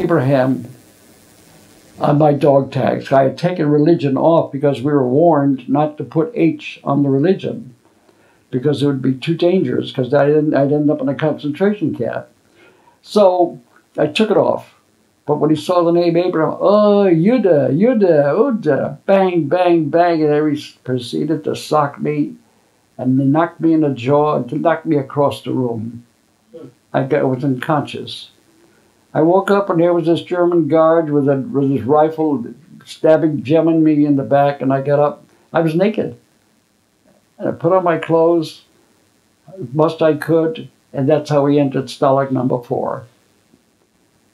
Abraham on my dog tags. I had taken religion off because we were warned not to put H on the religion because it would be too dangerous because I'd, I'd end up in a concentration camp. So I took it off. But when he saw the name Abraham, oh, Yuda, Yuda, Uda, bang, bang, bang, and he proceeded to sock me and knock me in the jaw and to knock me across the room. I, got, I was unconscious. I woke up and there was this German guard with, a, with his rifle stabbing, jamming me in the back, and I got up. I was naked. And I put on my clothes, best I could, and that's how we entered Stalag number four.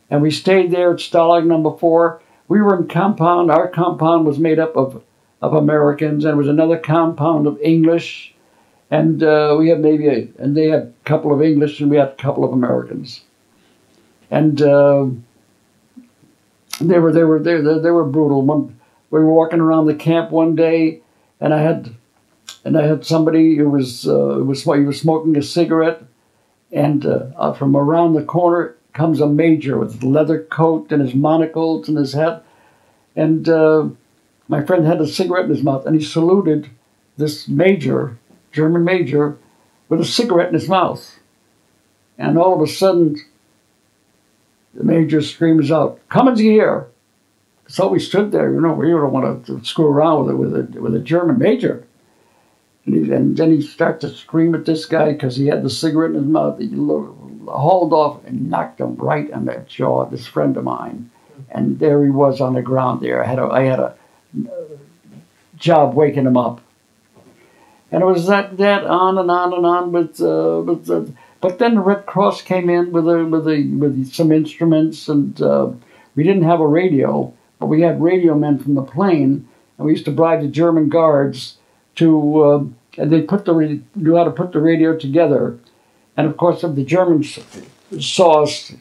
And we stayed there at Stalag number four. We were in compound. Our compound was made up of, of Americans, and was another compound of English. And uh, we had maybe, a, and they had a couple of English, and we had a couple of Americans. And uh, they were they were they, they were brutal. One, we were walking around the camp one day, and I had and I had somebody who was uh, was he was smoking a cigarette, and uh, from around the corner comes a major with a leather coat and his monocles and his hat. And uh, my friend had a cigarette in his mouth and he saluted this major, German major, with a cigarette in his mouth. And all of a sudden, the major screams out, Come in here! So we stood there, you know, we don't want to screw around with it with a, with a German major. And, he, and then he started to scream at this guy because he had the cigarette in his mouth. He hauled off and knocked him right on the jaw, this friend of mine. And there he was on the ground there. I had a, I had a job waking him up. And it was that, that on and on and on with, uh, with uh, but then the Red Cross came in with a, with a, with some instruments and uh, we didn't have a radio, but we had radio men from the plane and we used to bribe the German guards to, uh, and they put the, knew how to put the radio together and of course, if the Germans saw us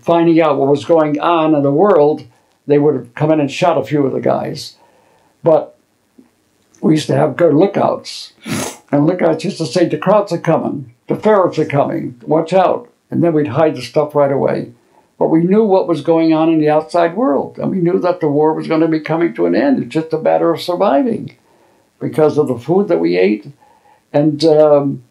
finding out what was going on in the world, they would have come in and shot a few of the guys. But we used to have good lookouts. And lookouts used to say, the Krauts are coming, the ferrets are coming, watch out. And then we'd hide the stuff right away. But we knew what was going on in the outside world. And we knew that the war was going to be coming to an end. It's just a matter of surviving because of the food that we ate. And um,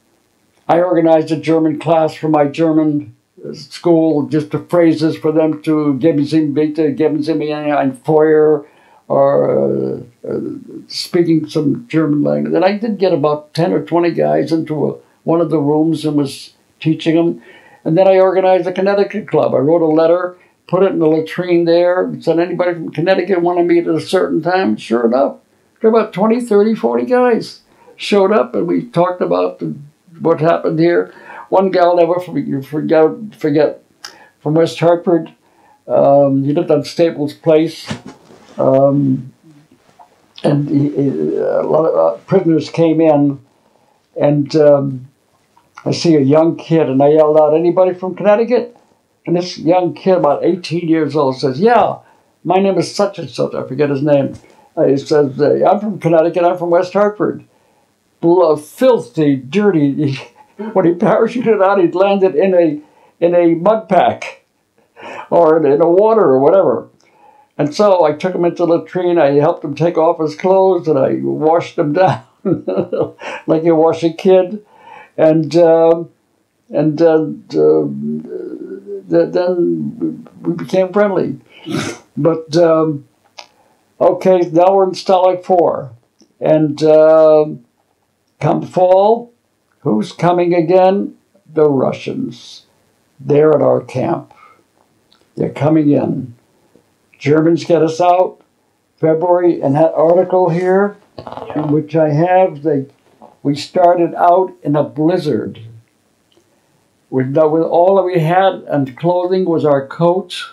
I organized a German class for my German school, just the phrases for them to geben Sie bitte, geben Sie mir ein Feuer, or uh, uh, speaking some German language. And I did get about 10 or 20 guys into a, one of the rooms and was teaching them. And then I organized a Connecticut club. I wrote a letter, put it in the latrine there, said anybody from Connecticut want to meet at a certain time. Sure enough, there were about 20, 30, 40 guys showed up and we talked about the what happened here. One gal never forget, forget from West Hartford. Um, he lived on Staples Place. Um, and he, he, a lot of uh, prisoners came in, and um, I see a young kid, and I yelled out, "Anybody from Connecticut?" And this young kid, about 18 years old, says, "Yeah, my name is such and such. I forget his name." Uh, he says, "I'm from Connecticut. I'm from West Hartford." filthy, dirty. when he parachuted out, he'd landed in a in a mud pack or in a water or whatever. And so I took him into the latrine. I helped him take off his clothes, and I washed him down like you wash a kid. And uh, and uh, uh, then we became friendly. But um, okay, now we're in Stalag Four, and. Uh, Come fall, who's coming again? The Russians. They're at our camp. They're coming in. Germans get us out. February, and that article here, in which I have, they, we started out in a blizzard. With, with all that we had and clothing was our coats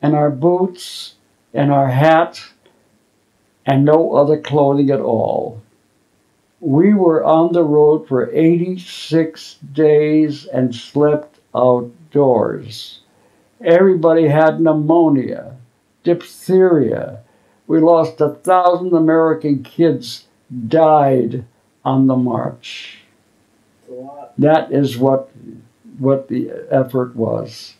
and our boots and our hat and no other clothing at all. We were on the road for 86 days and slept outdoors. Everybody had pneumonia, diphtheria. We lost a thousand American kids died on the march. That is what what the effort was.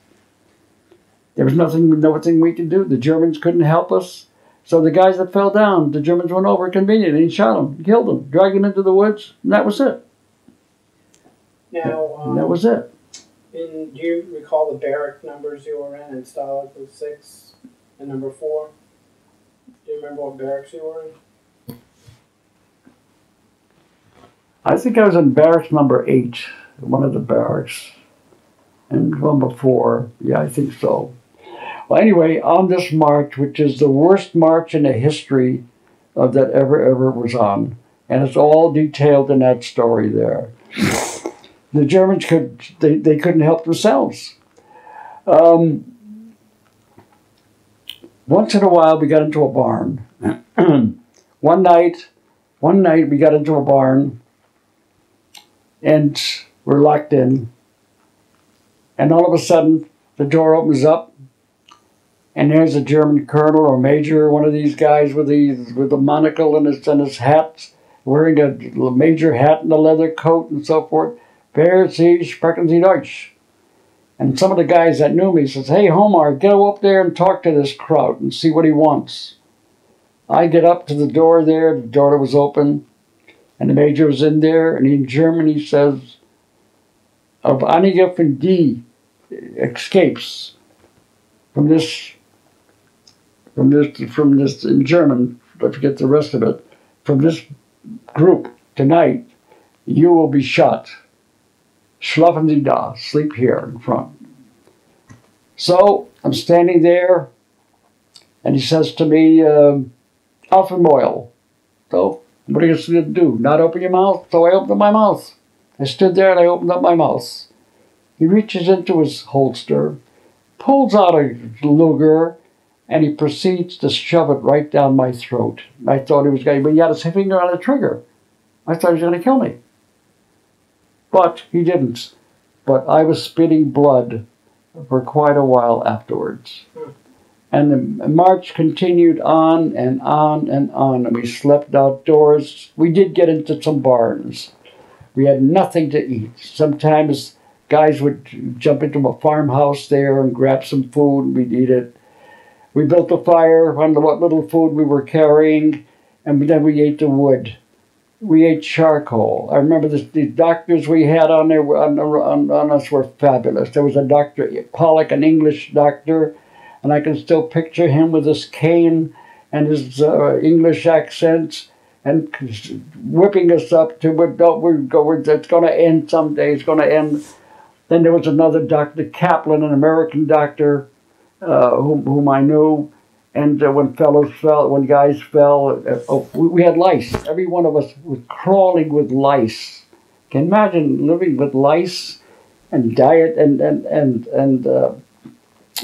There was nothing, nothing we could do. The Germans couldn't help us. So the guys that fell down, the Germans went over conveniently and shot them, killed them, dragged them into the woods, and that was it. Now, um, that was it. in, do you recall the barrack numbers you were in in Stalag was six and number four? Do you remember what barracks you were in? I think I was in barracks number eight, one of the barracks, and number four. Yeah, I think so. Well, anyway, on this march, which is the worst march in the history of that ever ever was on, and it's all detailed in that story there. The Germans could they, they couldn't help themselves. Um, once in a while, we got into a barn. one night, one night we got into a barn and we're locked in. And all of a sudden, the door opens up, and there's a German colonel or major, one of these guys with these with a monocle and his and his hat, wearing a major hat and a leather coat and so forth. Wer Sie sprechen Sie Deutsch? And some of the guys that knew me says, "Hey, Homar, go up there and talk to this crowd and see what he wants." I get up to the door there. The door was open. And the major was in there, and in German he says, of einige von die escapes from this, from this, from this, in German, I forget the rest of it, from this group tonight, you will be shot. Schlafen Sie da, sleep here in front. So I'm standing there, and he says to me, um, Alfred Moyle. So what are you going to do? Not open your mouth? So I opened up my mouth. I stood there and I opened up my mouth. He reaches into his holster, pulls out a Luger, and he proceeds to shove it right down my throat. I thought he was going, to, but he had his finger on the trigger. I thought he was going to kill me. But he didn't. But I was spitting blood for quite a while afterwards. And the march continued on and on and on, and we slept outdoors. We did get into some barns. We had nothing to eat. Sometimes guys would jump into a farmhouse there and grab some food, and we'd eat it. We built a fire on what little food we were carrying, and then we ate the wood. We ate charcoal. I remember the, the doctors we had on there on, on, on us were fabulous. There was a doctor, Pollock, an English doctor and I can still picture him with his cane and his uh, English accents and whipping us up to we're, we're, we're, it's going to end someday. It's going to end. Then there was another doctor, Kaplan, an American doctor, uh, whom, whom I knew. And uh, when fellows fell, when guys fell, uh, oh, we, we had lice. Every one of us was crawling with lice. Can you imagine living with lice and diet and and and and uh,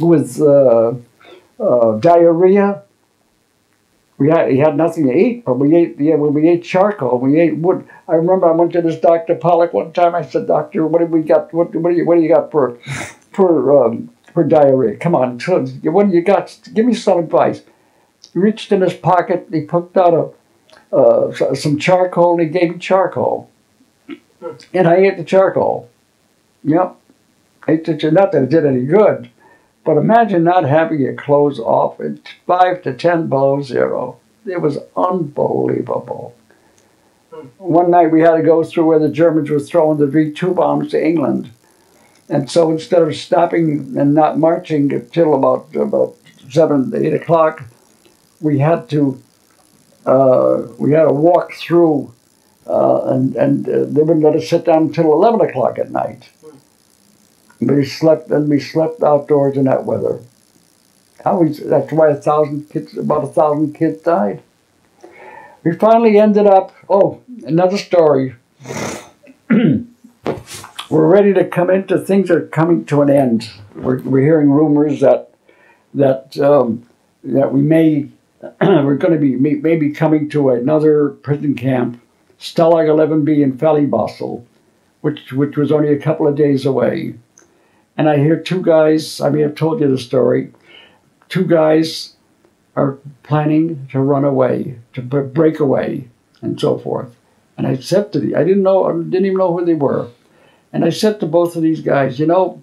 with uh, uh, diarrhea. We had he had nothing to eat, but we ate yeah when we ate charcoal, we ate wood. I remember I went to this Doctor Pollock one time. I said, Doctor, what have we got? What what do you what do you got for for um, for diarrhea? Come on, what do you got? Give me some advice. He reached in his pocket. He picked out a uh, some charcoal and he gave me charcoal, and I ate the charcoal. Yep, ate the not that it did any good. But imagine not having your clothes off at 5 to 10 below zero. It was unbelievable. One night we had to go through where the Germans were throwing the V 2 bombs to England. And so instead of stopping and not marching until about, about 7, 8 o'clock, we had to uh, we had to walk through, uh, and, and uh, they wouldn't let us sit down until 11 o'clock at night. We slept and we slept outdoors in that weather. How we, that's why a thousand kids, about a thousand kids died. We finally ended up. Oh, another story. We're ready to come into things are coming to an end. We're, we're hearing rumors that that um, that we may we're going to be may, maybe coming to another prison camp, Stalag 11B in Fallingbostel, which which was only a couple of days away and I hear two guys, I may have told you the story, two guys are planning to run away, to break away, and so forth. And I said to the, I didn't know, I didn't even know who they were. And I said to both of these guys, you know,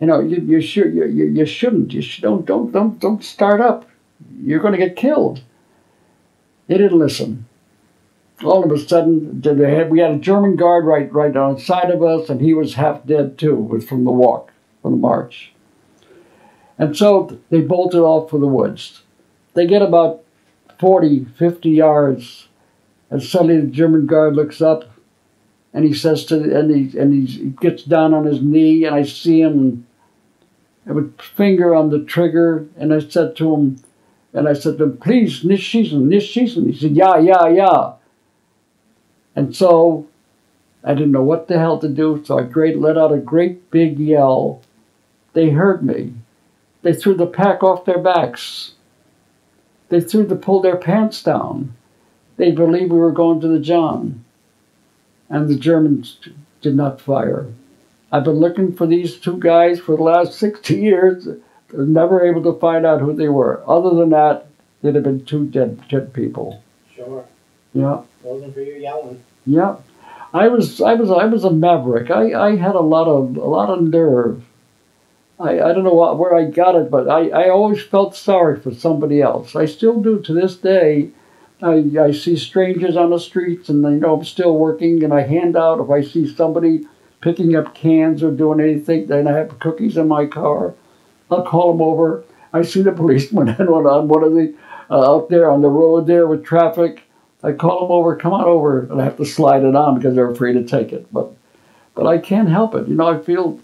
You know, you you should you, you, you shouldn't. You don't don't don't don't start up. You're going to get killed. They didn't listen. All of a sudden, had, we had a German guard right right on side of us, and he was half dead too. Was from the walk, from the march. And so they bolted off for the woods. They get about 40, 50 yards, and suddenly the German guard looks up and he says to, and he, and he gets down on his knee, and I see him with finger on the trigger, and I said to him, and I said to him, please, nicht schießen. He said, yeah, yeah, yeah. And so I didn't know what the hell to do, so I great, let out a great big yell. They heard me. They threw the pack off their backs. They threw the pulled their pants down. They believed we were going to the John. And the Germans did not fire. I've been looking for these two guys for the last 60 years. Never able to find out who they were. Other than that, there'd have been two dead, dead people. Sure. Yeah. Wasn't for you yelling. Yeah. I was I was I was a maverick. I, I had a lot of a lot of nerve. I, I don't know what, where I got it, but I, I always felt sorry for somebody else. I still do to this day. I, I see strangers on the streets and they know I'm still working and I hand out if I see somebody picking up cans or doing anything, then I have cookies in my car. I'll call them over. I see the policeman on one of the uh, out there on the road there with traffic. I call them over, come on over, and I have to slide it on because they're afraid to take it. But but I can't help it. You know, I feel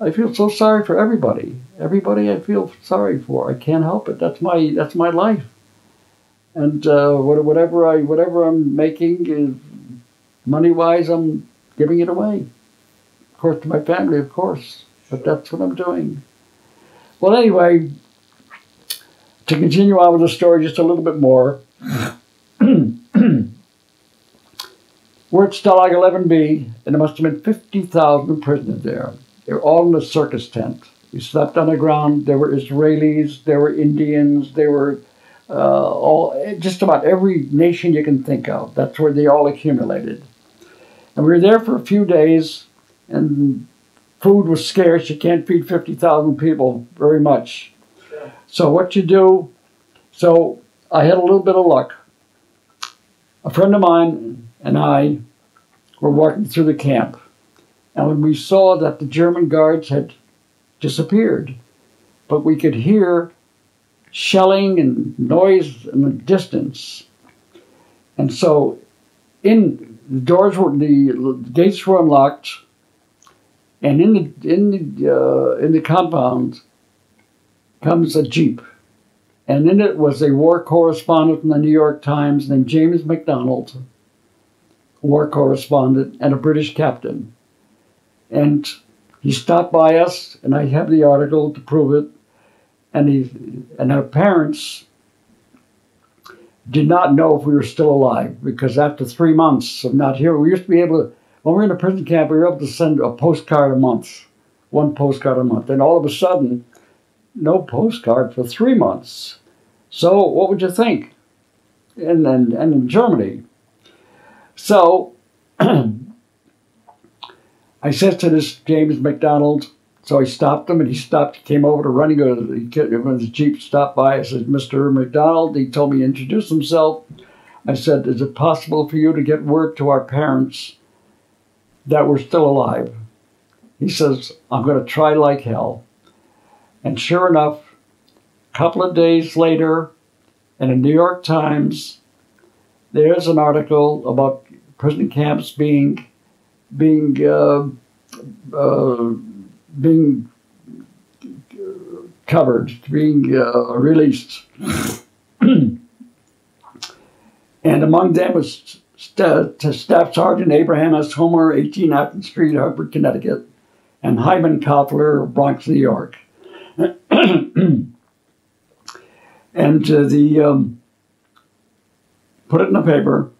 I feel so sorry for everybody. Everybody I feel sorry for. I can't help it. That's my that's my life. And uh, whatever I whatever I'm making money wise, I'm giving it away. Of course, to my family, of course. But that's what I'm doing. Well, anyway, to continue on with the story just a little bit more. We're at Stalag 11B, and there must have been 50,000 prisoners there. They were all in a circus tent. We slept on the ground. There were Israelis, there were Indians, there were uh, all just about every nation you can think of. That's where they all accumulated. And we were there for a few days, and food was scarce. You can't feed 50,000 people very much. So what you do, so I had a little bit of luck. A friend of mine and I were walking through the camp. And when we saw that the German guards had disappeared, but we could hear shelling and noise in the distance. And so in the doors were the gates were unlocked and in the in the uh, in the compound comes a jeep, and in it was a war correspondent from the New York Times named James McDonald, war correspondent, and a British captain, and he stopped by us, and I have the article to prove it, and he and our parents did not know if we were still alive because after three months of not here, we used to be able to when we were in a prison camp, we were able to send a postcard a month, one postcard a month. And all of a sudden, no postcard for three months. So what would you think? And then and in Germany. So I said to this James McDonald, so I stopped him and he stopped, he came over to running, when the Jeep stopped by, I said, Mr. McDonald, he told me to introduce himself. I said, is it possible for you to get word to our parents that we're still alive. He says, I'm going to try like hell. And sure enough, a couple of days later, in the New York Times, there's an article about prison camps being being uh, uh, being covered, being uh, released. and among them was St- Staff Sergeant Abraham S. Homar, 18 Acton Street, Hartford, Connecticut, and Hyman Koffler, Bronx, New York. and uh, the um, put it in the paper,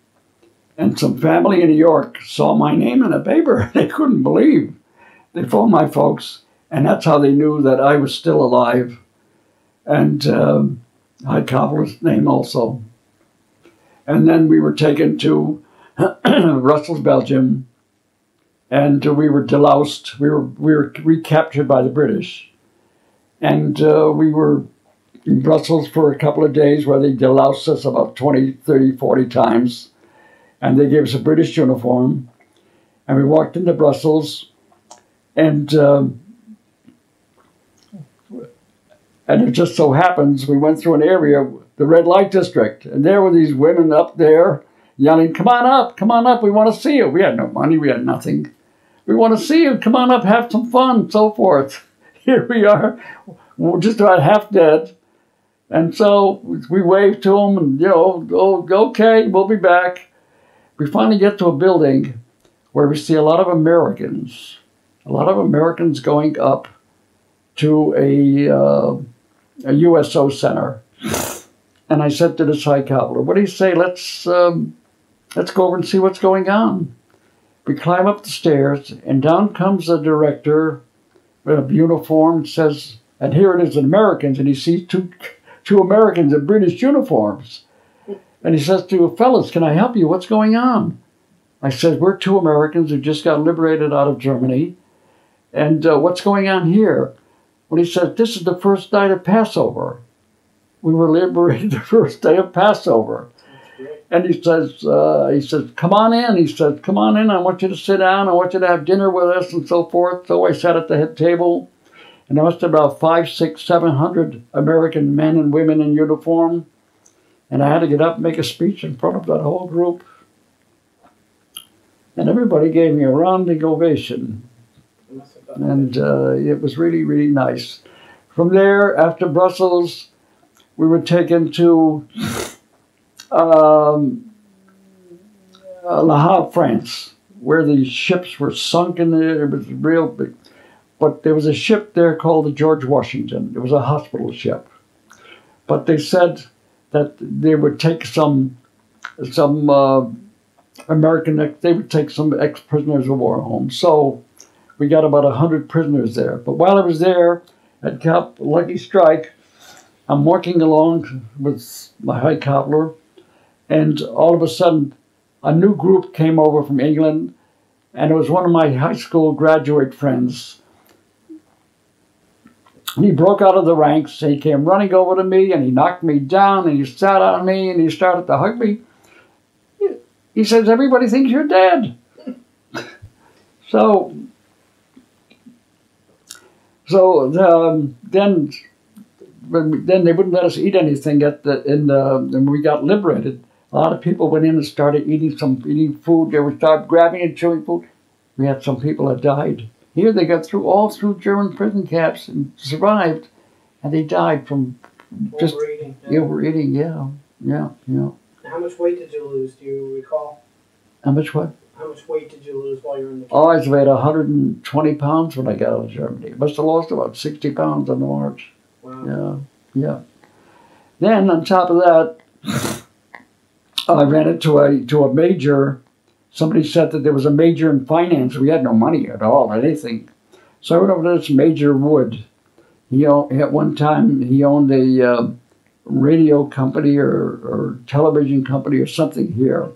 and some family in New York saw my name in the paper. They couldn't believe. They phoned my folks, and that's how they knew that I was still alive. And um, I Koffler's name also. And then we were taken to Brussels, Belgium, and we were deloused. We were we were recaptured by the British, and uh, we were in Brussels for a couple of days where they deloused us about 20, 30, 40 times, and they gave us a British uniform, and we walked into Brussels, and. Um, and it just so happens we went through an area, the red light district, and there were these women up there yelling, Come on up, come on up, we want to see you. We had no money, we had nothing. We want to see you, come on up, have some fun, so forth. Here we are, we're just about half dead. And so we waved to them, and, you know, oh, okay, we'll be back. We finally get to a building where we see a lot of Americans, a lot of Americans going up to a. Uh, a USO center. And I said to the psychopath, what do you say? Let's, um, let's go over and see what's going on. We climb up the stairs, and down comes the director with a uniform, says, and here it is, Americans, and he sees two, two Americans in British uniforms. And he says to fellas, can I help you? What's going on? I said, we're two Americans who just got liberated out of Germany. And uh, what's going on here? when he says, This is the first night of Passover. We were liberated the first day of Passover. And he says, uh, he says, come on in. He says, come on in. I want you to sit down. I want you to have dinner with us and so forth. So I sat at the head table, and there must have been about five, six, seven hundred American men and women in uniform. And I had to get up and make a speech in front of that whole group. And everybody gave me a rounding ovation and uh, it was really, really nice. From there, after Brussels, we were taken to um, uh, Le Havre, France, where the ships were sunk in there. It was real big. But there was a ship there called the George Washington. It was a hospital ship. But they said that they would take some some uh, American, they would take some ex-prisoners of war home. So we got about 100 prisoners there. But while I was there at Camp Lucky Strike, I'm walking along with my Hyman Koffler, and all of a sudden, a new group came over from England, and it was one of my high school graduate friends. He broke out of the ranks. He came running over to me, and he knocked me down, and he sat on me, and he started to hug me. He says, "Everybody thinks you're dead." so so um, then, then they wouldn't let us eat anything at the in the and we got liberated. A lot of people went in and started eating some eating food. They would start grabbing and chewing food. We had some people that died. Here they got through all through German prison camps and survived, and they died from just overeating. Yeah. overeating. Yeah, yeah, yeah. How much weight did you lose? Do you recall? How much what? How much weight did you lose while you were in the? Oh, I weighed 120 pounds when I got out of Germany. Must have lost about 60 pounds on the march. Wow. Yeah, yeah. Then on top of that, I ran into a to a major. Somebody said that there was a major in finance. We had no money at all, anything. So I went over to this Major Wood. He owned, at one time he owned a uh, radio company or, or television company or something here.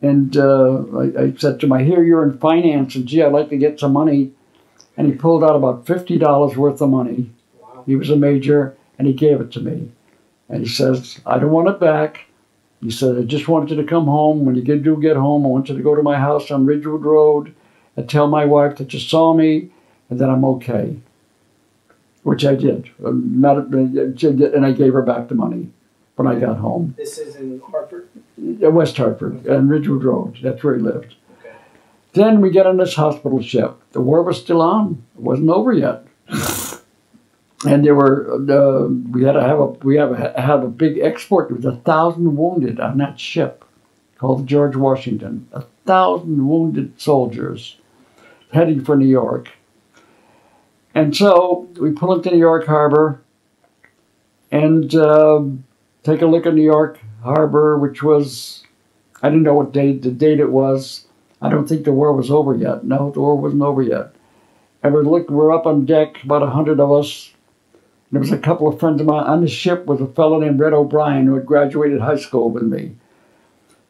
And uh, I, I, said to him, I hear you're in finance, and gee, I'd like to get some money. And he pulled out about $50 worth of money. Wow. He was a major, and he gave it to me. And he says, I don't want it back. He said, I just wanted you to come home. When you get, do get home, I want you to go to my house on Ridgewood Road and tell my wife that you saw me and that I'm okay. Which I did. Uh, not, and I gave her back the money when I got home. This is in Hartford? West Hartford, and Ridgewood Road. That's where he lived. Then we get on this hospital ship. The war was still on. It wasn't over yet. And there were uh, we had to have a we have a, have a big export. There was a thousand wounded on that ship called George Washington. A thousand wounded soldiers heading for New York. And so we pull into New York Harbor, and uh, take a look at New York Harbor, which was, I didn't know what date, the date it was. I don't think the war was over yet. No, the war wasn't over yet. And we look, we're up on deck, about a hundred of us. There was a couple of friends of mine on the ship was a fellow named Red O'Brien who had graduated high school with me.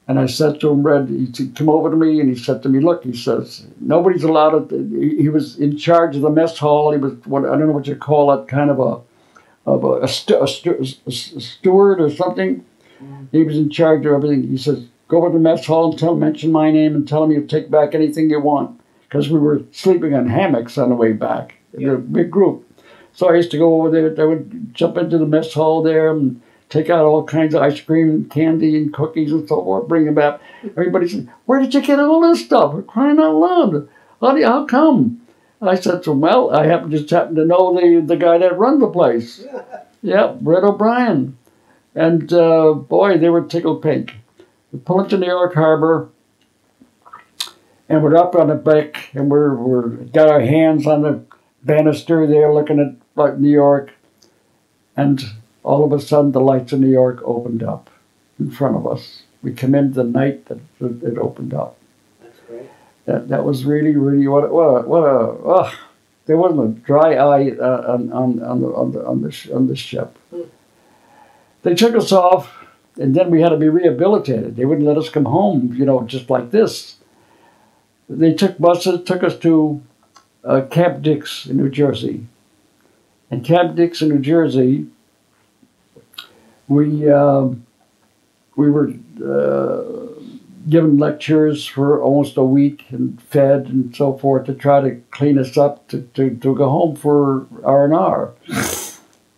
And I said to him, Red, he come over to me, and he said to me, look, he says, nobody's allowed to, he, was in charge of the mess hall. He was, what I don't know what you call it, kind of a, of a, a, a, a steward or something. He was in charge of everything. He says, go over to the mess hall and tell mention my name and tell him you'll take back anything you want. Because we were sleeping on hammocks on the way back in a big group. So I used to go over there. I would jump into the mess hall there and take out all kinds of ice cream and candy and cookies and so forth, bring them back. Everybody said, Where did you get all this stuff? We're crying out loud. How, do you, how come? I said to him, Well, I happen just happen to know the, the guy that runs the place. yep, Red O'Brien. And uh, boy, they were tickled pink. We pull into New York Harbor, and we're up on the deck, and we're, we're got our hands on the banister there looking at like, New York. And all of a sudden, the lights of New York opened up in front of us. We come in the night that it opened up. That's great. That, that was really, really what a, what what a oh, there wasn't a dry eye uh, on, on, on, the, on, the, on, the, on the ship. Hmm. They took us off, and then we had to be rehabilitated. They wouldn't let us come home, you know, just like this. They took buses, took us to uh, Camp Dix in New Jersey. And Camp Dix in New Jersey, we uh, we were uh, given lectures for almost a week and fed and so forth to try to clean us up to, to, to go home for R and R.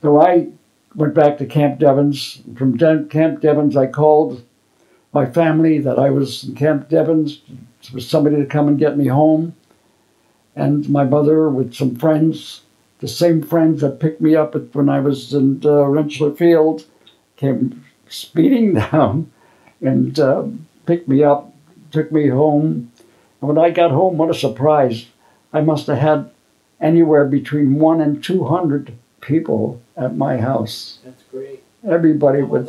So I went back to Camp Devens. From De- Camp Devens, I called my family that I was in Camp Devens for somebody to come and get me home. And my mother, with some friends, the same friends that picked me up at, when I was in uh, Rentschler Field, came speeding down and uh, picked me up, took me home. And when I got home, what a surprise! I must have had anywhere between one and two hundred people at my house. That's great. Everybody with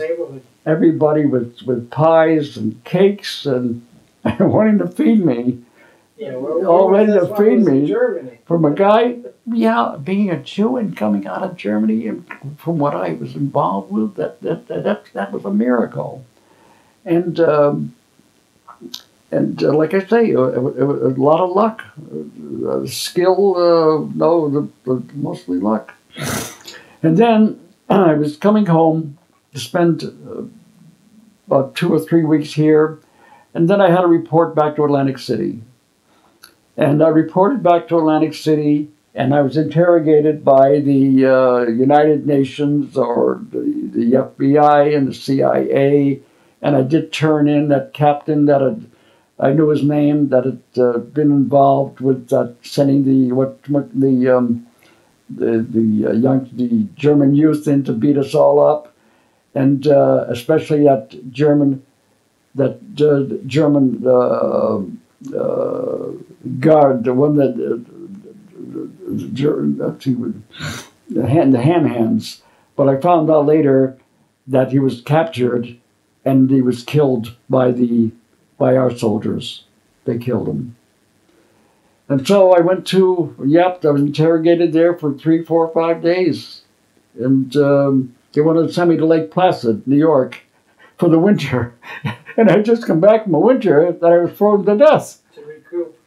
everybody with, with pies and cakes and, wanting to feed me. Yeah, we're, All ready to that's why I feed me. Germany. From a guy, yeah, being a Jew and coming out of Germany, and from what I was involved with, that that that that, was a miracle. And um, and uh, like I say, uh, it, it, a lot of luck, uh, skill. Uh, no, the, the, mostly luck. And then I was coming home to spend uh, about two or three weeks here, and then I had to report back to Atlantic City. And I reported back to Atlantic City, and I was interrogated by the uh, United Nations or the, the FBI and the CIA. And I did turn in that captain that had, I knew his name, that had uh, been involved with uh, sending the what, what the um, the the uh, young the German youth in to beat us all up, and uh, especially that German that uh, German guard, the one that the hand the ham hands. But I found out later that he was captured and he was killed by the by our soldiers. They killed him. And so I went to Yep. I was interrogated there for three, four, five days, and um, they wanted to send me to Lake Placid, New York, for the winter. and I had just come back from a winter that I was frozen to death. To recoup.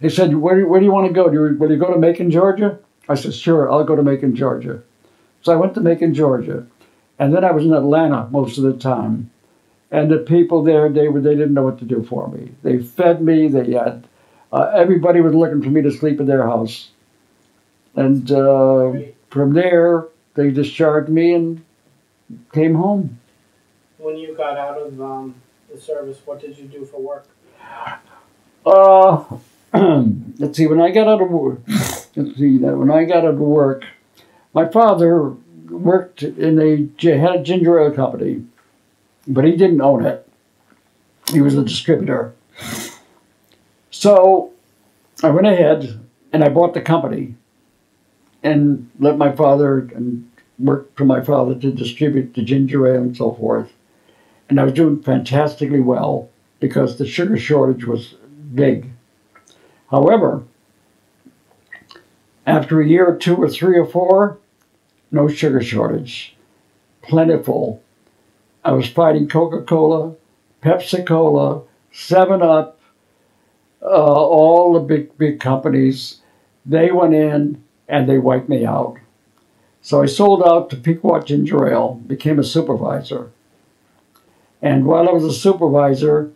They said, where, do- where do you want to go? Do you, will you go to Macon, Georgia? I said, sure, I'll go to Macon, Georgia. So I went to Macon, Georgia. And then I was in Atlanta most of the time. And the people there, they, were, they didn't know what to do for me. They fed me, they had, uh, everybody was looking for me to sleep in their house. And uh, from there, they discharged me and came home. When you got out of um, the service, what did you do for work? Uh, let's see. When I got out of work, let's see. That when I got out of work, my father worked in a had a ginger ale company, but he didn't own it. He was a distributor. So I went ahead and I bought the company, and let my father and worked for my father to distribute the ginger ale and so forth. And I was doing fantastically well because the sugar shortage was big. However, after a year or two or three or four, no sugar shortage, plentiful. I was fighting Coca Cola, Pepsi Cola, Seven Up, all the big big companies. They went in and they wiped me out. So I sold out to Pequot Ginger Ale, became a supervisor. And while I was a supervisor,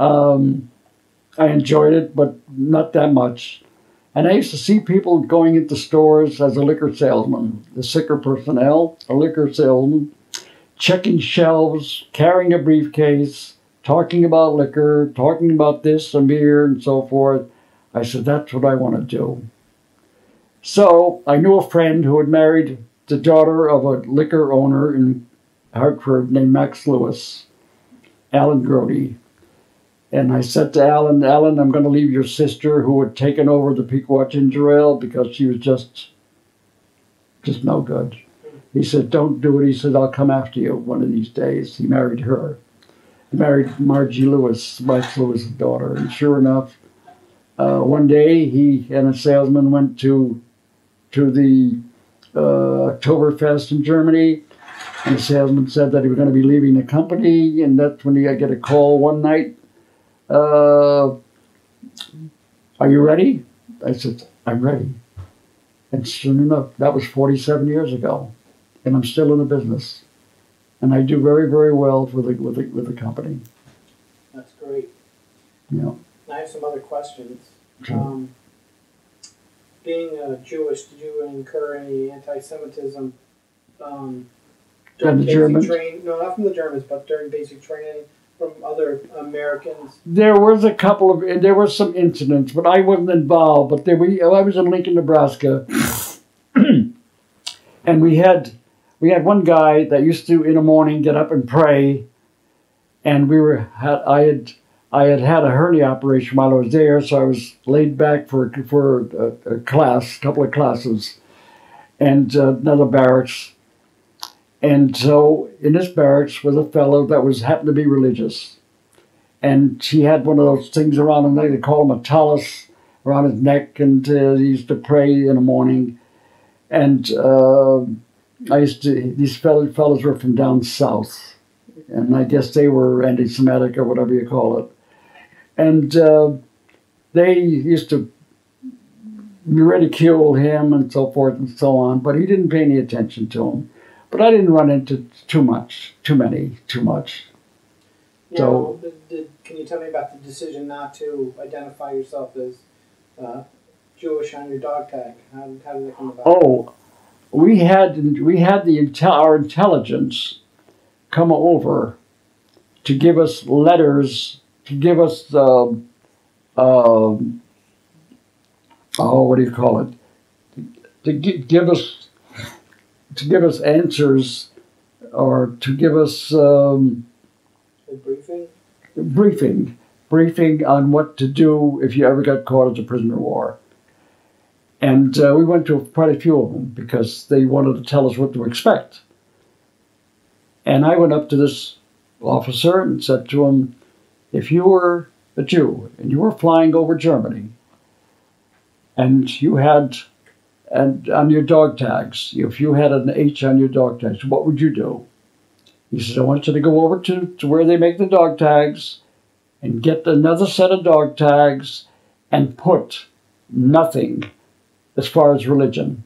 um, I enjoyed it, but not that much. And I used to see people going into stores as a liquor salesman, the sicker personnel, a liquor salesman, checking shelves, carrying a briefcase, talking about liquor, talking about this and beer and so forth. I said, that's what I want to do. So I knew a friend who had married the daughter of a liquor owner in Hartford named Max Lewis, Alan Grody. And I said to Alan, Alan, I'm going to leave your sister who had taken over the Pequot Ginger Ale because she was just, just no good. He said, don't do it. He said, I'll come after you one of these days. He married her. Married Margie Lewis, Max Lewis's daughter. And sure enough, uh, one day he and a salesman went to to the uh, Oktoberfest in Germany, and the salesman said that he was going to be leaving the company, and that's when he I get a call one night. Uh, are you ready? I said, I'm ready. And soon enough, that was 47 years ago, and I'm still in the business, and I do very, very well with the with the, with the company. That's great. Yeah. I have some other questions. Sure. Um, being uh, Jewish, did you incur any anti-Semitism um, during the basic Germans? train? No, not from the Germans, but during basic training from other Americans. There was a couple of, and there were some incidents, but I wasn't involved. But there we, I was in Lincoln, Nebraska, and we had, we had one guy that used to in the morning get up and pray, and we were had I had I had had a hernia operation while I was there, so I was laid back for for a, a class, a couple of classes, and uh, another barracks. And so in this barracks was a fellow that was happened to be religious and he had one of those things around neck. They call him a tallis around his neck, and uh, he used to pray in the morning. And uh, I used to. These fellows were from down south, and I guess they were anti-Semitic or whatever you call it. And uh, they used to ridicule him and so forth and so on, but he didn't pay any attention to them. But I didn't run into too much, too many, too much. So- did, did, can you tell me about the decision not to identify yourself as uh, Jewish on your dog tag? How, how did that come about? Oh, we had we had the intel, our intelligence come over to give us letters to give us um, um, oh what do you call it to gi- give us to give us answers or to give us um, The briefing? briefing briefing on what to do if you ever got caught as a prisoner of war. And uh, we went to quite a few of them because they wanted to tell us what to expect. And I went up to this officer and said to him, if you were a Jew and you were flying over Germany and you had and on your dog tags, if you had an H on your dog tags, what would you do? He says, I want you to go over to, to where they make the dog tags and get another set of dog tags and put nothing as far as religion.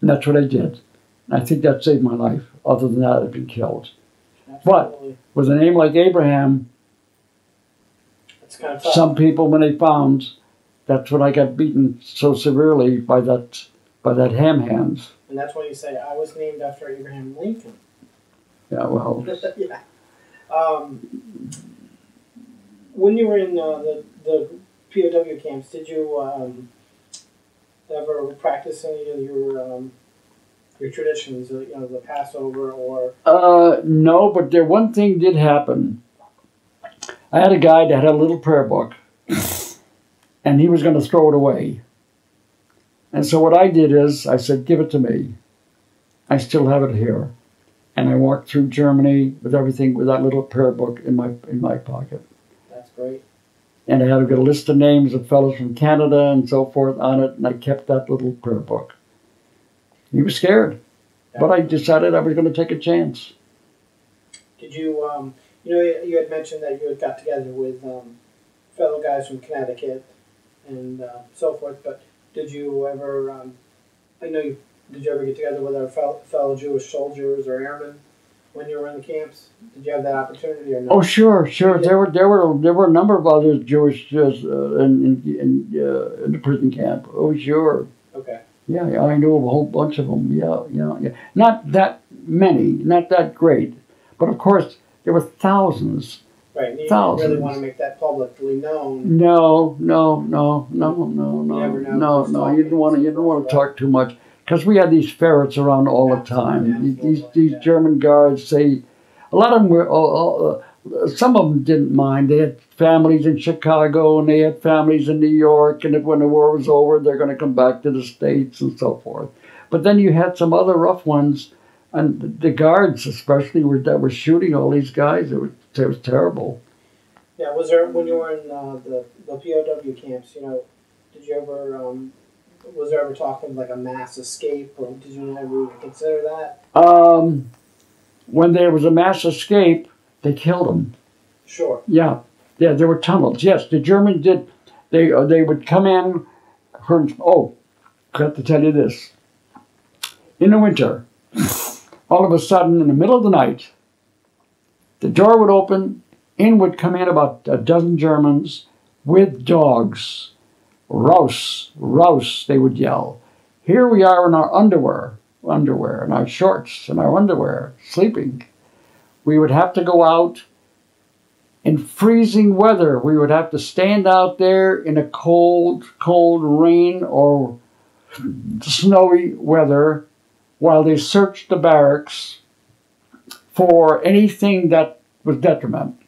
And that's what I did. And I think that saved my life. Other than that, I'd been killed. Absolutely. With a name like Abraham, kind of some people, when they found, that's when I got beaten so severely by that by that ham hands. and that's why you say, I was named after Abraham Lincoln. Yeah, well, yeah. Um, when you were in uh, the, the POW camps, did you um, ever practice any of your um, your traditions, uh, you know, the Passover or Uh, no, but there one thing did happen. I had a guy that had a little prayer book, and he was going to throw it away. And so what I did is I said, "Give it to me." I still have it here, and I walked through Germany with everything with that little prayer book in my in my pocket. that's great. And I had a good list of names of fellows from Canada and so forth on it, and I kept that little prayer book. He was scared, but I decided I was going to take a chance. Did you um, You know, you- you had mentioned that you had got together with um, fellow guys from Connecticut and uh, so forth, but did you ever, um, I know you, did you ever get together with our fellow, fellow Jewish soldiers or airmen when you were in the camps? Did you have that opportunity or no? Oh, sure, sure. There were there were there were a number of other Jewish uh, in in in, uh, in the prison camp. Oh, sure. Okay. Yeah, yeah, I know of a whole bunch of them. Yeah, yeah, yeah. Not that many, not that great, but of course there were thousands. Right. And you didn't really want to make that publicly known. No, no, no, no, no, no, no, no. You didn't want to. You didn't want to talk too much because we had these ferrets around all the time. These these, German guards. They, a lot of them were. Uh, some of them didn't mind. They had families in Chicago and they had families in New York. And if when the war was over, they're going to come back to the states and so forth. But then you had some other rough ones, and the- the guards especially were that were shooting all these guys. It was it was terrible. Yeah. Was there when you were in uh, the the POW camps? You know, did you ever um, was there ever talk of like a mass escape, or did you ever consider that? Um, when there was a mass escape, they killed them. Sure. Yeah, yeah, there were tunnels. Yes, the Germans did. They uh, they would come in. Heard, oh, got to tell you this. In the winter, all of a sudden, in the middle of the night, the door would open. In would come in about a dozen Germans with dogs. Raus, raus, they would yell. Here we are in our underwear, underwear, and our shorts and our underwear, sleeping. We would have to go out in freezing weather. We would have to stand out there in a cold, cold rain or snowy weather while they searched the barracks for anything that was detriment,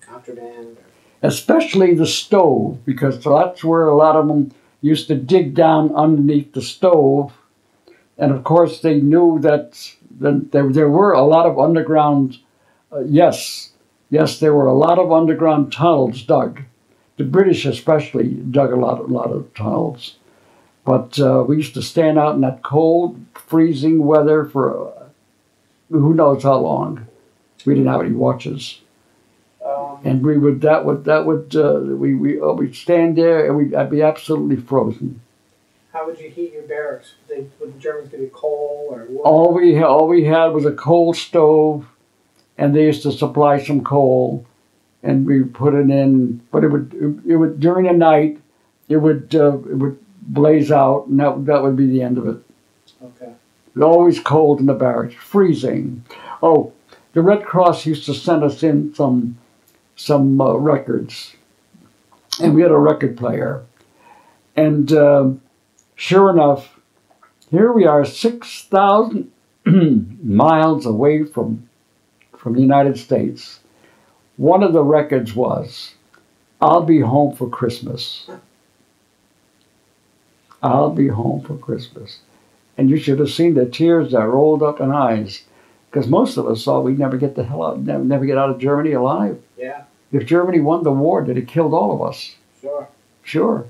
Contraband. Especially the stove, because that's where a lot of them used to dig down underneath the stove. And of course, they knew that, there, there were a lot of underground, uh, yes, Yes, there were a lot of underground tunnels dug. The British especially dug a lot, a lot of tunnels. But uh, we used to stand out in that cold, freezing weather for uh, who knows how long. We didn't have any watches, and we would that would that would uh, we we uh, we'd stand there and we'd I'd be absolutely frozen. how would you heat your barracks? Would, they, would the Germans give you coal or wood? All we ha- all we had was a coal stove, and they used to supply some coal, and we put it in. But it would it would during the night, it would uh, it would blaze out, and that that would be the end of it. Okay. It was always cold in the barracks, freezing. Oh, the Red Cross used to send us in some some uh, records, and we had a record player, and um sure enough, here we are, six thousand miles away from from the United States. One of the records was, "I'll be home for Christmas." I'll be home for Christmas. And you should have seen the tears that rolled up in eyes. Because most of us thought we'd never get the hell out, never, never get out of Germany alive. Yeah. If Germany won the war, did it killed all of us. Sure. Sure.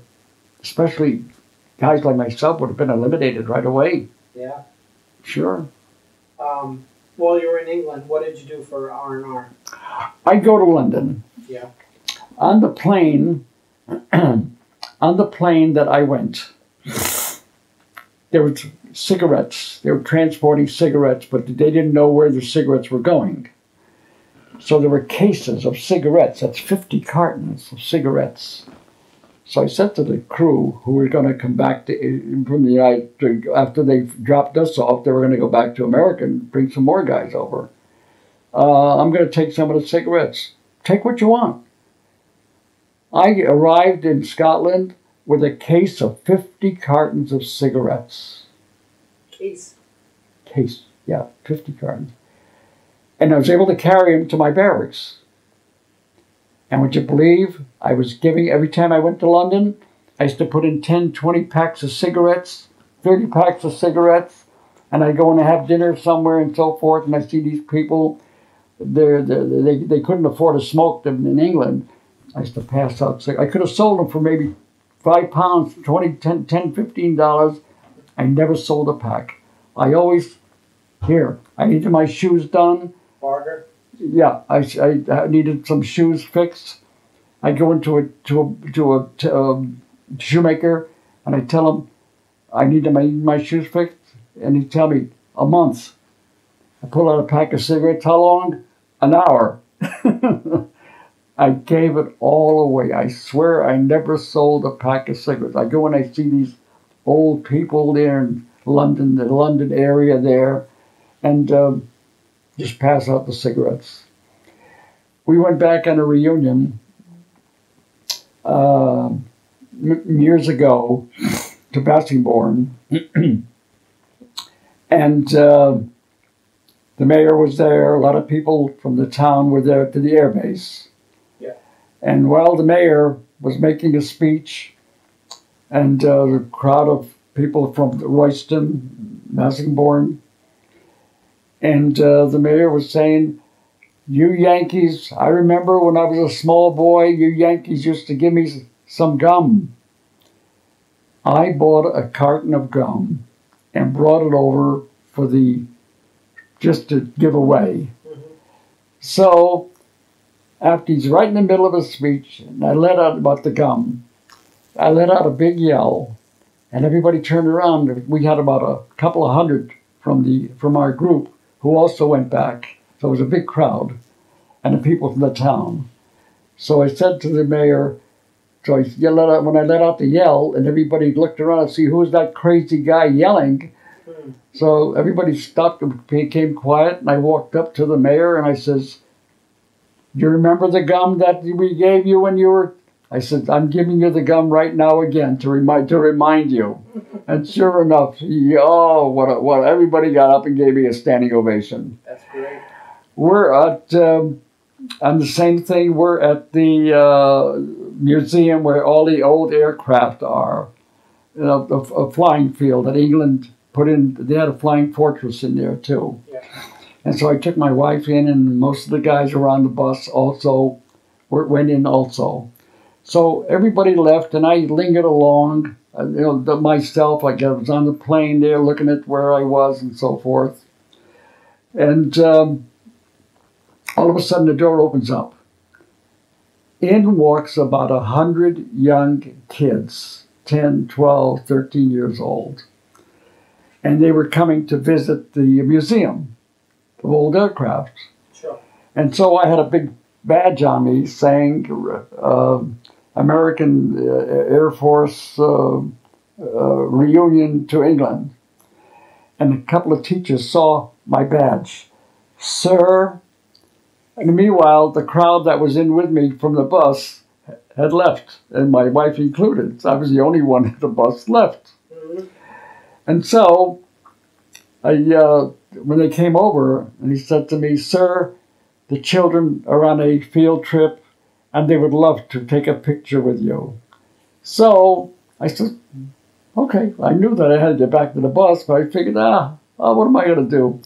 Especially guys like myself would have been eliminated right away. Yeah. Sure. Um, while you were in England, what did you do for R and R? I'd go to London. Yeah. On the plane, on the plane that I went, there were cigarettes. They were transporting cigarettes, but they didn't know where the cigarettes were going. So there were cases of cigarettes. That's 50 cartons of cigarettes. So I said to the crew who were going to come back to, from the United after they dropped us off, they were going to go back to America and bring some more guys over. Uh, I'm going to take some of the cigarettes. Take what you want. I arrived in Scotland with a case of 50 cartons of cigarettes. Case. Case, yeah, 50 cartons. And I was able to carry them to my barracks. And would you believe I was giving, every time I went to London, I used to put in 10, 20 packs of cigarettes, 30 packs of cigarettes, and I'd go and have dinner somewhere and so forth, and I see these people, they're, they're, they, they couldn't afford to smoke them in England. I used to pass out cigarettes. I could have sold them for maybe five pounds, 20, 10, 10 15 dollars. I never sold a pack. I always, here, I needed my shoes done. Barter. yeah, I, I, I needed some shoes fixed. I go into a to a to a to, um, shoemaker and I tell him I need my my shoes fixed, and he tell me a month. I pull out a pack of cigarettes. How long? An hour. I gave it all away. I swear I never sold a pack of cigarettes. I go and I see these old people there in London, the London area there, and um, just pass out the cigarettes. We went back on a reunion uh, years ago to Bassingbourn, and uh, the mayor was there. A lot of people from the town were there to the airbase. Yeah. And while the mayor was making a speech, and uh, the crowd of people from Royston, Bassingbourn, and uh, the mayor was saying, "You Yankees, I remember when I was a small boy. You Yankees used to give me some gum." I bought a carton of gum and brought it over for the just to give away. So after he's right in the middle of his speech, and I let out about the gum, I let out a big yell, and everybody turned around. We had about a couple of hundred from the from our group who also went back. So it was a big crowd, and the people from the town. So I said to the mayor, so I yeah, let out, when I let out the yell, and everybody looked around to see who was that crazy guy yelling. Hmm. So everybody stopped and became quiet, and I walked up to the mayor and I says, "Do you remember the gum that we gave you when you were?" I said, "I'm giving you the gum right now again to remind to remind you." And sure enough, he, oh, what a, what! Everybody got up and gave me a standing ovation. That's great. We're at um, and the same thing. We're at the uh, museum where all the old aircraft are. You know, a, a flying field that England put in. They had a flying fortress in there too. Yeah. And so I took my wife in, and most of the guys around the bus also went in also. So everybody left, and I lingered along. Uh, you know, the, myself, like I was on the plane there, looking at where I was and so forth. And um, all of a sudden, the door opens up. In walks about a hundred young kids, 10, 12, 13 years old. And they were coming to visit the museum of old aircraft. Sure. And so I had a big badge on me saying uh, American uh, Air Force uh, uh, reunion to England. And a couple of teachers saw my badge. Sir, and meanwhile, the crowd that was in with me from the bus had left, and my wife included. So I was the only one at the bus left. Mhm. And so, I, uh, when they came over, and he said to me, Sir, the children are on a field trip and they would love to take a picture with you. So I said, Okay. I knew that I had to get back to the bus, but I figured, ah, oh, what am I going to do?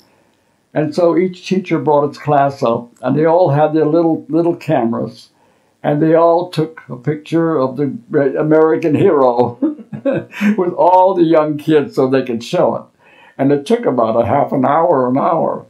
And so each teacher brought its class up, and they all had their little little cameras, and they all took a picture of the American hero with all the young kids so they could show it. And it took about a half an hour, an hour.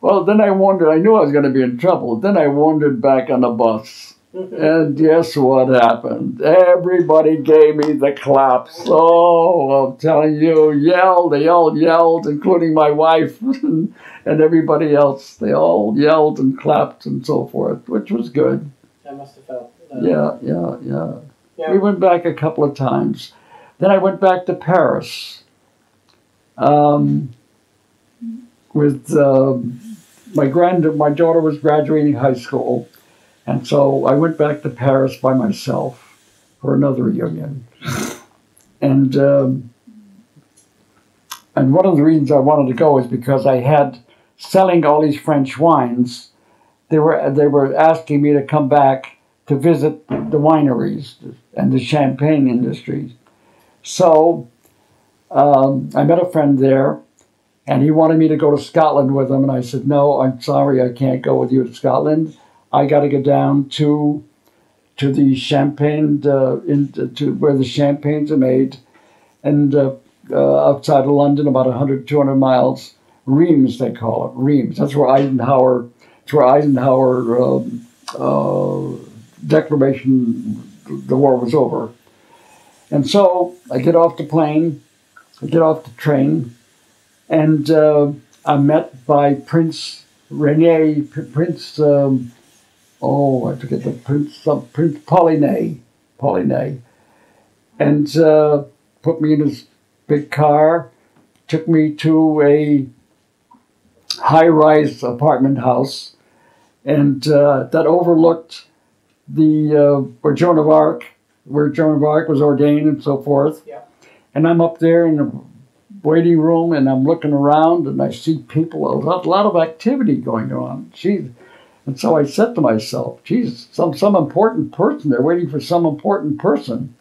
Well, then I wondered, I knew I was going to be in trouble. Then I wandered back on the bus. And guess what happened? Everybody gave me the claps. Oh, I'm telling you, yelled. They all yelled, including my wife and, and everybody else. They all yelled and clapped and so forth, which was good. That must have felt. Uh, Yeah, yeah, yeah. Yeah. We went back a couple of times. Then I went back to Paris um, with um my grand. My daughter was graduating high school, and so I went back to Paris by myself for another reunion. And um, and one of the reasons I wanted to go is because I had selling all these French wines. They were they were asking me to come back to visit the wineries and the champagne industry. So um, I met a friend there, and he wanted me to go to Scotland with him, and I said, "No, I'm sorry, I can't go with you to Scotland. I got to go down to to the champagne uh, in, to where the champagnes are made, and uh, uh, outside of London, about 100, 200 miles, Reims they call it, Reims. That's where Eisenhower That's where Eisenhower um, uh, declaration the war was over. And so I get off the plane, I get off the train, and uh, I'm met by Prince Rene, Prince, um, oh, I forget the Prince, uh, Prince Poligny, Poligny, and uh, put me in his big car, took me to a high-rise apartment house, and uh, that overlooked the uh, where Joan of Arc, where Joan of Arc was ordained and so forth. Yeah. And I'm up there in the waiting room, and I'm looking around, and I see people, a lot, a lot of activity going on. Geez. And so I said to myself, "Jesus, some some important person. They're waiting for some important person."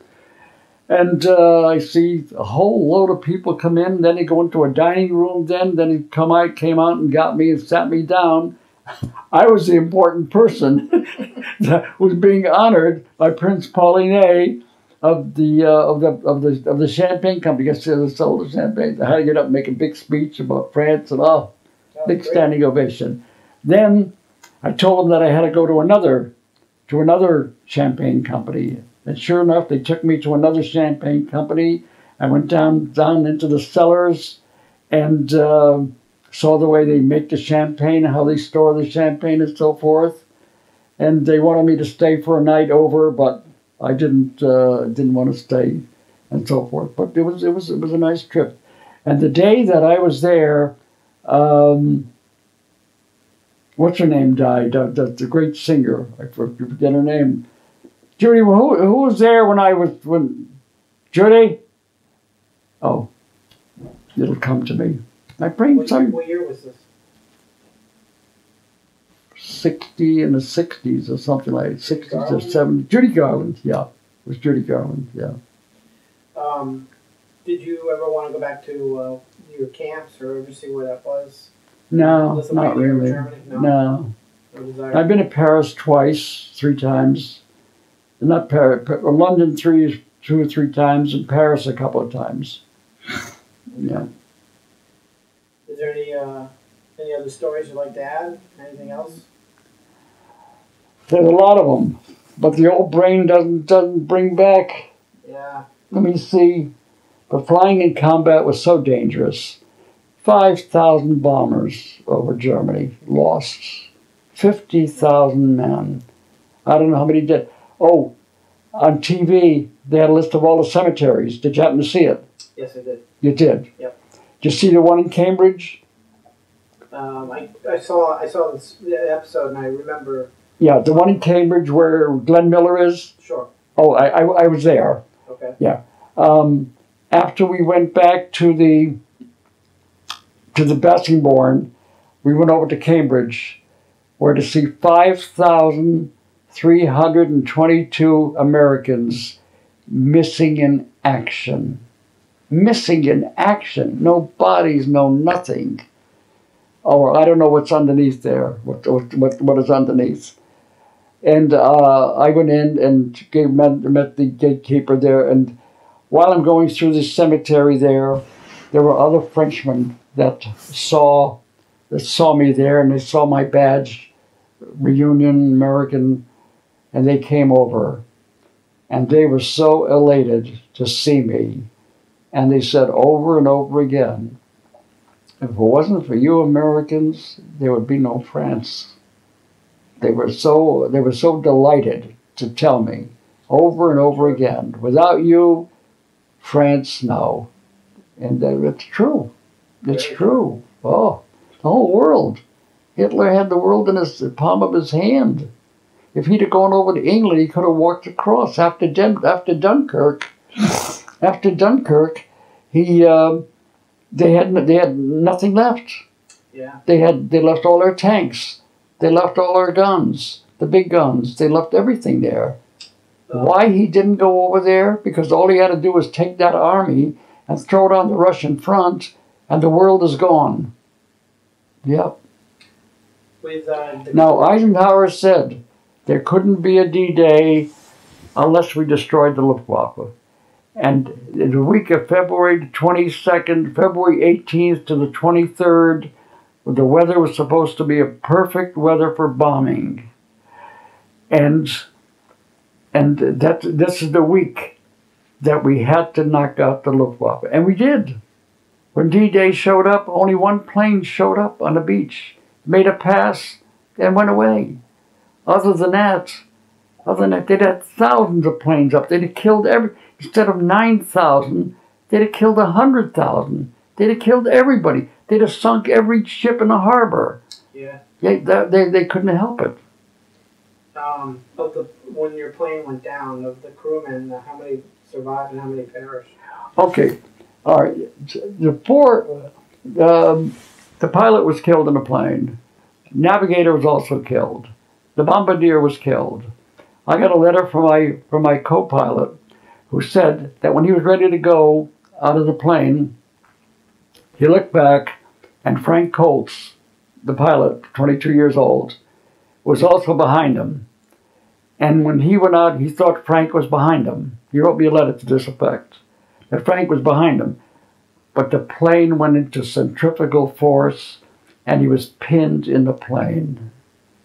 And uh, I see a whole load of people come in. Then they go into a dining room. Then then he come out, came out and got me and sat me down. I was the important person that was being honored by Prince Poligny of the uh, of the of the of the champagne company. I guess they sold the champagne. I had to get up and make a big speech about France and all. Big great. standing ovation. Then I told them that I had to go to another to another champagne company. And sure enough, they took me to another champagne company. I went down down into the cellars and uh, saw the way they make the champagne, how they store the champagne, and so forth. And they wanted me to stay for a night over, but I didn't uh, didn't want to stay, and so forth. But it was it was it was a nice trip. And the day that I was there, um, what's her name died? Uh, the, the great singer. I forget her name. Judy, who, who was there when I was when Judy? Oh, it'll come to me. My brain What some what year was this? Sixty in the sixties or something like that. sixties or Garland? seventies. Judy Garland, yeah, it was Judy Garland, yeah. Um, did you ever want to go back to uh, your camps or ever see where that was? No, Lithuania not really. No. No, No? I've been to Paris twice, three times. Not Paris, Pa- London three, two or three times, and Paris a couple of times. Yeah. Is there any uh, any other stories you'd like to add? Anything else? There's a lot of them, but the old brain doesn't doesn't bring back. Yeah. Let me see. But flying in combat was so dangerous. Five thousand bombers over Germany lost. Fifty thousand men. I don't know how many did. Oh, on TV they had a list of all the cemeteries. Did you happen to see it? Yes, I did. You did. Yep. Did you see the one in Cambridge? Um, I, I saw I saw this the episode and I remember. Yeah, the one in Cambridge where Glenn Miller is. Sure. Oh, I, I, I was there. Okay. um, after we went back to the to the Bassingbourn, we went over to Cambridge, where to see five thousand three hundred and twenty-two Americans missing in action, missing in action. No bodies, no nothing. Or I don't know what's underneath there. What what what, what is underneath? And uh, I went in and gave, met, met the gatekeeper there. And while I'm going through the cemetery there, there were other Frenchmen that saw that saw me there, and they saw my badge, reunion American, and they came over, and they were so elated to see me, and they said over and over again, if it wasn't for you Americans, there would be no France they were so they were so delighted to tell me over and over again without you france no. And uh, it's true. It's true. Oh the whole world. Hitler had the world in his the palm of his hand. If he'd have gone over to england he could have walked across after Den- after dunkirk. After dunkirk he um they had they had nothing left. Yeah. they had they left all their tanks. They left all our guns, the big guns. They left everything there. Why he didn't go over there? Because all he had to do was take that army and throw it on the Russian front, and the world is gone. Yep. With uh, Now Eisenhower said there couldn't be a D-Day unless we destroyed the Luftwaffe. And in the week of February the 22nd, February 18th to the 23rd, The weather was supposed to be a perfect weather for bombing. And and that this is the week that we had to knock out the Luftwaffe. And we did. When D-Day showed up, only one plane showed up on the beach, made a pass, and went away. Other than that, other than that, they'd had thousands of planes up. They'd have killed every instead of nine thousand, they'd have killed a hundred thousand. They'd have killed everybody. They'd have sunk every ship in the harbor. Yeah. They, they, they couldn't help it. Um, of the when your plane went down, of the crewmen, uh, how many survived and how many perished? Okay, all right. The four, um, the pilot was killed in the plane. Navigator was also killed. The bombardier was killed. I got a letter from my from my co-pilot, who said that when he was ready to go out of the plane, he looked back, and Frank Colts, the pilot, 22 years old, was also behind him. And when he went out, he thought Frank was behind him. He wrote me a letter to this effect that Frank was behind him. But the plane went into centrifugal force and he was pinned in the plane.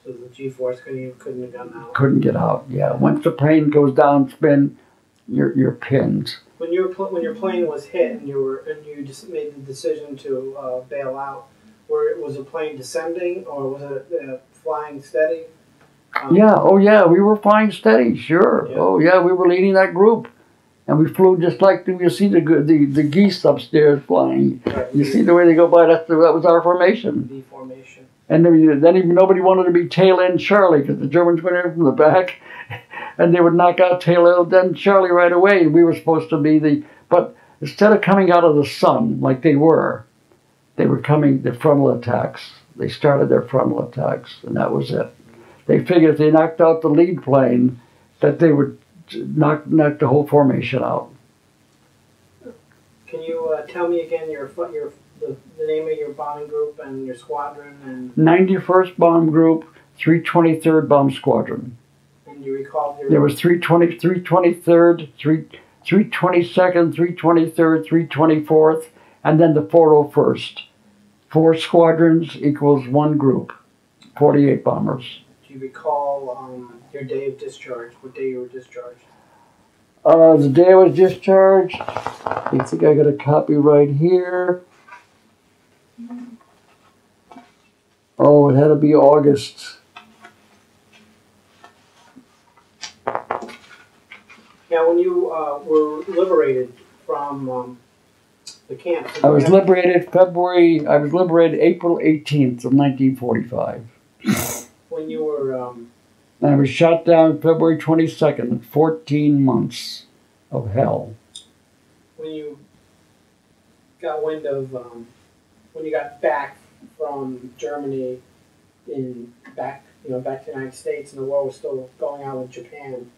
So the G force couldn't couldn't have gotten out. Couldn't get out. Yeah. Once the plane goes down spin, you're you're pinned. When your pl- when your plane was hit and you were and you just made the decision to uh, bail out, where was the plane descending or was it uh, flying steady? Um, Yeah, oh yeah, we were flying steady, sure. Yeah. Oh yeah, we were leading that group. And we flew just like the, you see the, the the geese upstairs flying. right, You see the way they go by. That's the, that was our formation. V formation. And then, then even nobody wanted to be tail end Charlie because the Germans went in from the back, and they would knock out tail end Charlie right away. We were supposed to be the but instead of coming out of the sun like they were, they were coming the frontal attacks. They started their frontal attacks, and that was it. They figured if they knocked out the lead plane, that they would knock knock the whole formation out. Can you uh, tell me again your your the, the name of your bombing group and your squadron and 91st Bomb Group, 323rd Bomb Squadron. You recall your There was 320, 323rd, 3, 322nd, 323rd, 324th, and then the 401st. Four squadrons equals one group, 48 bombers. do you recall um, your day of discharge? What day you were discharged? Uh, the day I was discharged, I think I got a copy right here. Oh, it had to be August. Now, when you uh, were liberated from um, the camp, I was liberated February, I was liberated April 18th of 1945. when you were um, I was shot down February 22nd, 14 months of hell. when you got wind of um, when you got back from Germany in back you know back to the United States and the war was still going on with Japan.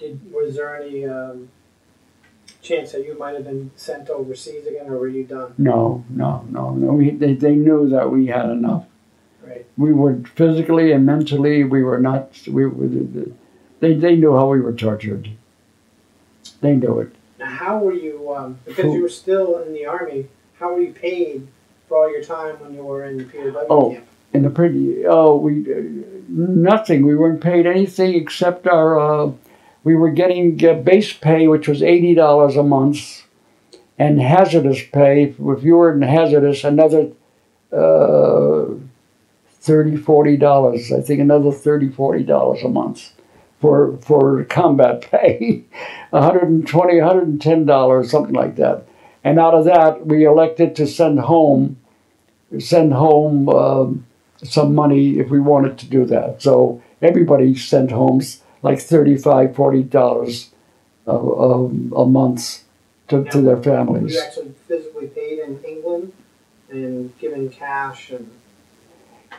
Did was there any um, chance that you might have been sent overseas again, or were you done? No, no, no, no. We, they, they knew that we had enough. Right. We were physically and mentally, we were not, we were, they, they knew how we were tortured. They knew it. Now, how were you? Um, because you were still in the army. How were you paid for all your time when you were in the POW Oh. camp? In the pretty, oh, we, uh, nothing. We weren't paid anything except our, uh, we were getting uh, base pay, which was $80 a month, and hazardous pay. If you were in hazardous, another uh, 30 $40. I think another $30, $40 a month for, for combat pay. $120, $110, something like that. And out of that, we elected to send home, send home um, some money if we wanted to do that. So everybody sent home s- like $35, $40 a, a, a month to, to their Were families. you actually physically paid in England and given cash and?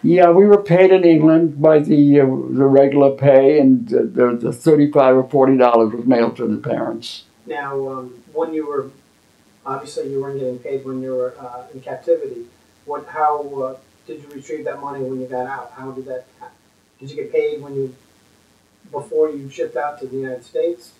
Yeah, we were paid in England by the uh, the regular pay, and the, the, the thirty-five or forty dollars was mailed to the parents. Now, um, when you were, obviously you weren't getting paid when you were uh, in captivity. What, how uh, did you retrieve that money when you got out? How did that, did you get paid when you, before you shipped out to the United States?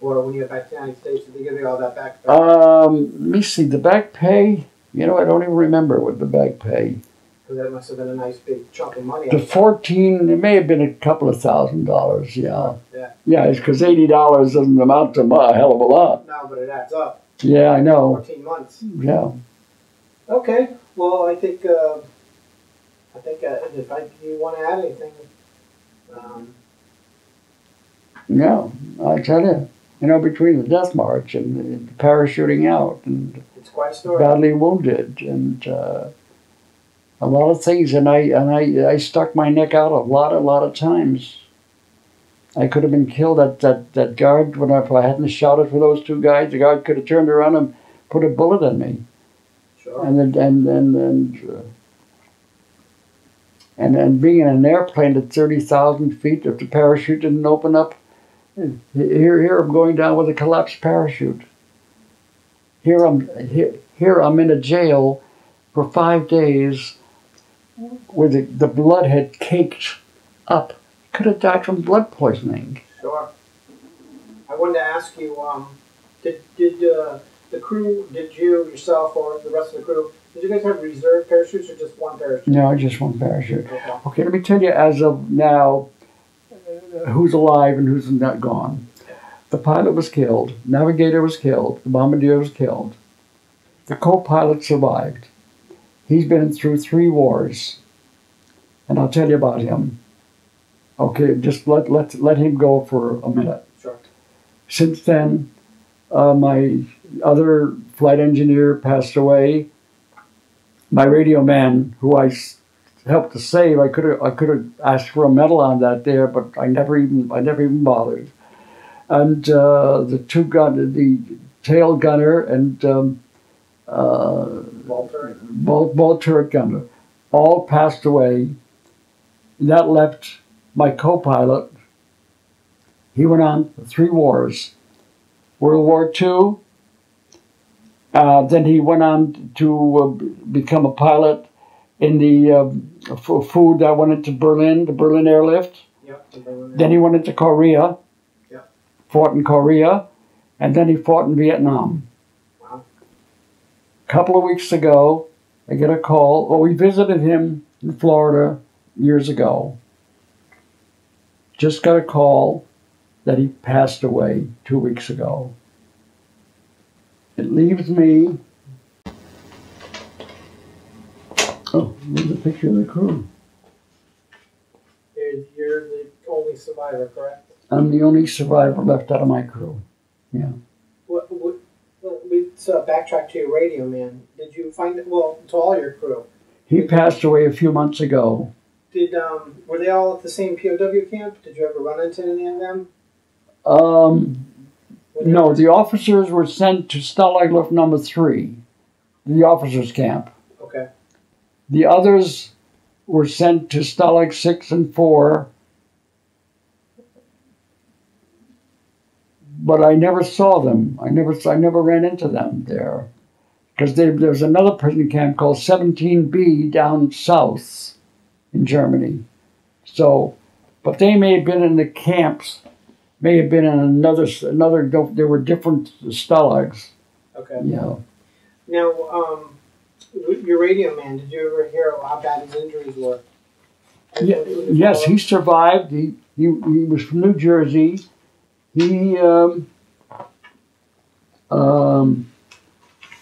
Or when you got back to the United States, did they give you all that back? pay? Um, let me see the back pay. You know, I don't even remember what the back pay. Because that must have been a nice big chunk of money. The fourteen, it may have been a couple of thousand dollars. Yeah. Yeah. Yeah, it's because eighty dollars doesn't amount to a hell of a lot. No, but it adds up. Yeah, I know. Fourteen months. Yeah. Okay. Well, I think uh, I think uh, if I, you want to add anything, um, Yeah. I tell you, you know, between the death march and the parachuting out and it's quite a story. badly wounded and uh, a lot of things, and I and I I stuck my neck out a lot, a lot of times. I could have been killed. That that that guard, when I, if I hadn't shouted for those two guys, the guard could have turned around and put a bullet in me. Sure. and then and and and uh, and and being in an airplane at thirty thousand feet, if the parachute didn't open up, here here I'm going down with a collapsed parachute. Here I'm here, here I'm in a jail for five days, where the, the blood had caked up. Could have died from blood poisoning. Sure. I wanted to ask you, um, did did uh, the crew, did you yourself or the rest of the crew, did you guys have reserve parachutes or just one parachute? No, just one parachute. Okay. Okay, let me tell you as of now who's alive and who's not gone. The pilot was killed, navigator was killed, the bombardier was killed. The co pilot survived. He's been through three wars, and I'll tell you about him. Okay, just let, let, let him go for a minute. Sure. Since then, uh, my other flight engineer passed away. My radio man, who I helped to save, I could have I could have asked for a medal on that there, but I never even I never even bothered. And uh, the two gun the tail gunner and um, uh, Walter. both both turret gunner all passed away. That left my co-pilot. He went on three wars. World War II. Uh, then he went on to uh, become a pilot in the uh, f- food that went into Berlin, the Berlin airlift. Yep. the Berliner. Then he went into Korea. Yeah. Fought in Korea, and then he fought in Vietnam. Wow. A couple of weeks ago, I get a call. Well, we visited him in Florida years ago. Just got a call that he passed away two weeks ago. It leaves me. Oh, there's a picture of the crew. You're, you're the only survivor, correct? I'm the only survivor left out of my crew. Yeah. What, what, well, let's uh, backtrack to your radio man. Did you find it? Well, to all your crew. He passed away a few months ago. Did um, were they all at the same POW camp? Did you ever run into any of them? Um, no, the officers were sent to Stalag Luft number three, the officers' camp. The others were sent to Stalag six and four. But I never saw them. I never, I never ran into them there, because there was another prison camp called 17B down south, in Germany. So, but they may have been in the camps, may have been in another, another. There were different stalags. Okay. You know. Now, um, your radio man. Did you ever hear how bad his injuries were? Yeah, yes, he survived. He, he he was from New Jersey. He um, um,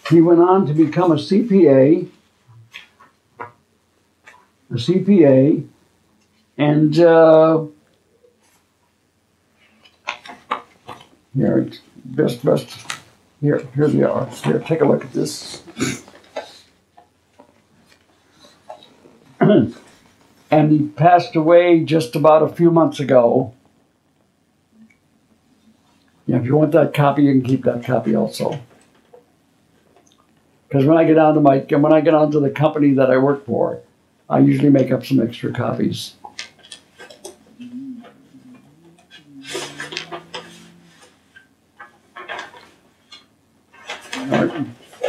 he went on to become a CPA, a CPA, and uh, here best best here here they are. Here, take a look at this. And he passed away just about a few months ago. Yeah, if you want that copy, you can keep that copy also. Because when I get onto my when I get onto the company that I work for, I usually make up some extra copies.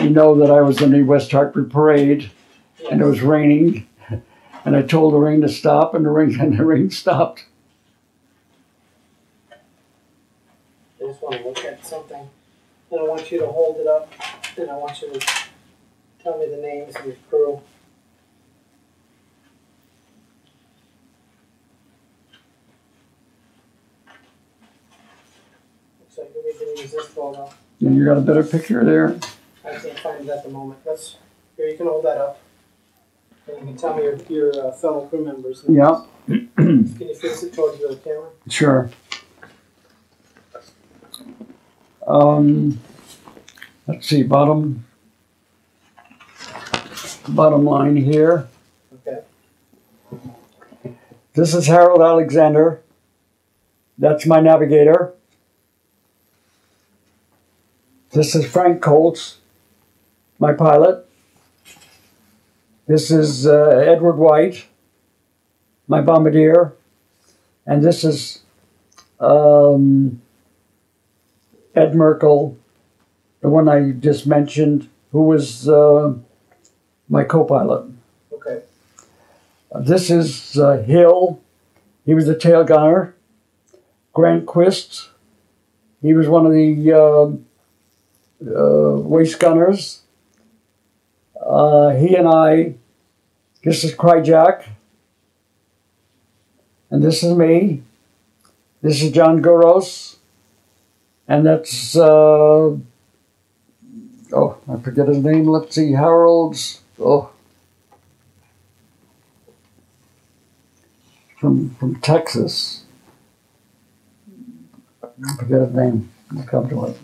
You know that I was in the West Hartford parade, and it was raining, and I told the rain to stop, and the rain and the rain stopped. I just want to look at something. And I want you to hold it up, and I want you to tell me the names of your crew. Looks like we can use this photo. And you got a better picture there? I can't find it at the moment. Let's, here, you can hold that up. And you can tell me your, your uh, fellow crew members. names. Yeah. Can you face it towards the camera? Sure. Um, let's see, bottom, bottom line here. Okay. This is Harold Alexander. That's my navigator. This is Frank Colts, my pilot. This is uh, Edward White, my bombardier. And this is um, Ed Merkel, the one I just mentioned, who was uh, my co pilot. Okay. This is uh, Hill. He was the tail gunner. Grant Quist. He was one of the uh, uh, waist gunners. Uh, he and I. This is Kryjak. And this is me. This is John Goros. And that's. Uh, oh, I forget his name. Let's see. Harold's. Oh. from from Texas. I forget his name. I'll come to it.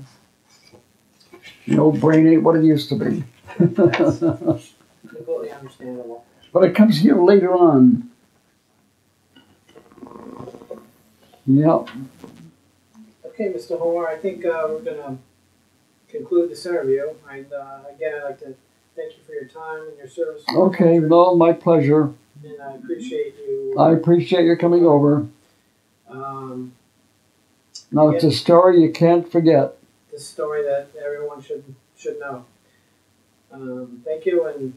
No brain ain't what it used to be. Completely understandable. But it comes here later on. Yep. Okay, Mr. Homar, I think uh, we're going to conclude this interview. And uh, again, I'd like to thank you for your time and your service. Okay, no, my pleasure. And I appreciate you. I appreciate your coming over. Um, Now it's a story you can't forget. this story that everyone should should know. Um, thank you, and